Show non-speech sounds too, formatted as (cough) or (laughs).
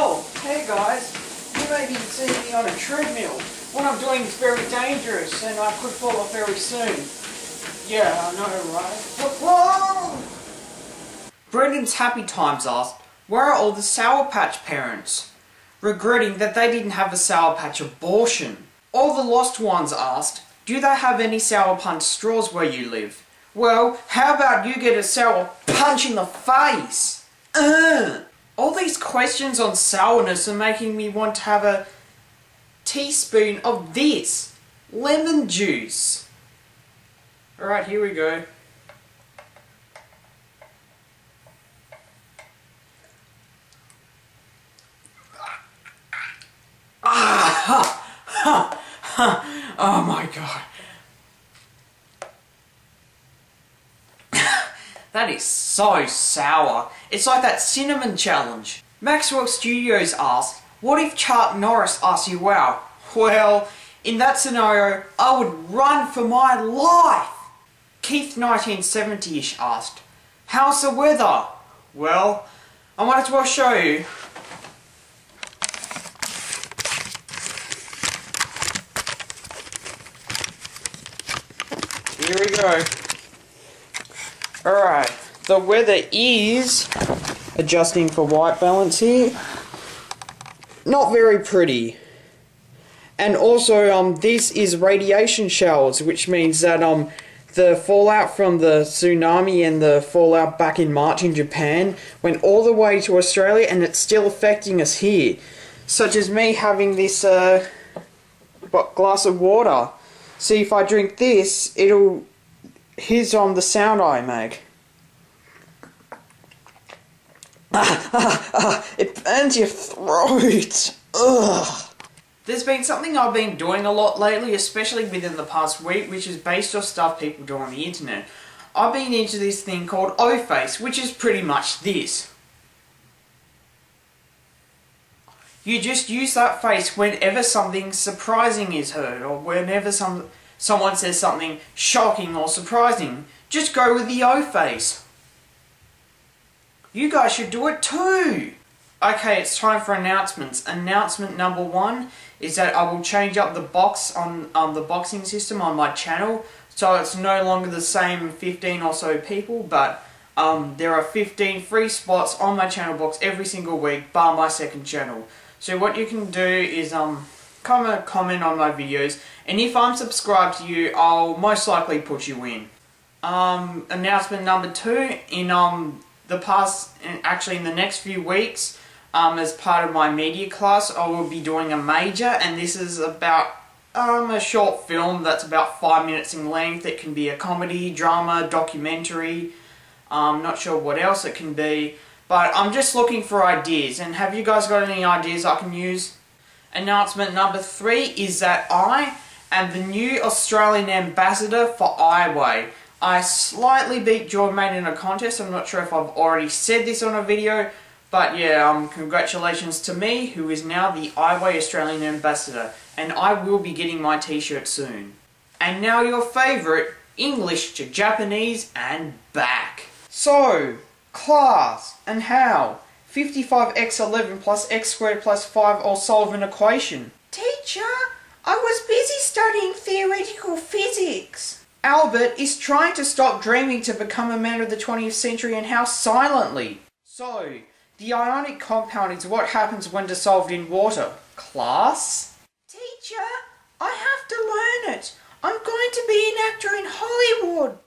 Oh, hey guys. You may be seeing me on a treadmill. What I'm doing is very dangerous and I could fall off very soon. Yeah, I know, right? Whoa! Brendan's Happy Times asked, where are all the Sour Patch parents? Regretting that they didn't have a Sour Patch abortion. All the Lost Ones asked, do they have any Sour Punch straws where you live? Well, how about you get a Sour Punch in the face? Ugh! All these questions on sourness are making me want to have a teaspoon of this lemon juice. Alright, here we go. Ah! (laughs) Ha! Ha! Ha! Oh my god. That is so sour. It's like that cinnamon challenge. Maxwell Studios asked, what if Chuck Norris asked you out? Well, in that scenario, I would run for my life. Keith 1970-ish asked, how's the weather? Well, I might as well show you. Here we go. Alright, the weather is, adjusting for white balance here, not very pretty. And also, um, this is radiation showers, which means that, um, the fallout from the tsunami and the fallout back in March in Japan went all the way to Australia and it's still affecting us here. Such as me having this, uh, glass of water. See, if I drink this, it'll here's on the sound I make. (laughs) It burns your throat. Ugh. There's been something I've been doing a lot lately, especially within the past week, which is based off stuff people do on the internet. I've been into this thing called O-Face, which is pretty much this. You just use that face whenever something surprising is heard, or whenever some someone says something shocking or surprising, just go with the O face. You guys should do it too! Okay, it's time for announcements. Announcement number one is that I will change up the box on um, the boxing system on my channel. So it's no longer the same 15 or so people, but um, there are 15 free spots on my channel box every single week, bar my second channel. So what you can do is um, comment, comment on my videos, and if I'm subscribed to you, I'll most likely put you in. Um, announcement number two, in um, the past, actually in the next few weeks, um, as part of my media class, I will be doing a major, and this is about um, a short film that's about five minutes in length. It can be a comedy, drama, documentary, I'm um, not sure what else it can be, but I'm just looking for ideas, and have you guys got any ideas I can use? Announcement number three is that I am the new Australian ambassador for iWay. I slightly beat Jordan Mate in a contest. I'm not sure if I've already said this on a video, but yeah, um, congratulations to me, who is now the iWay Australian ambassador, and I will be getting my t-shirt soon. And now your favourite, English to Japanese and back. So, class and how 55x11 plus x squared plus 5 all solve an equation. Teacher, I was busy studying theoretical physics. Albert is trying to stop dreaming to become a man of the 20th century and how silently. So, the ionic compound is what happens when dissolved in water. Class? Teacher, I have to learn it. I'm going to be an actor in Hollywood.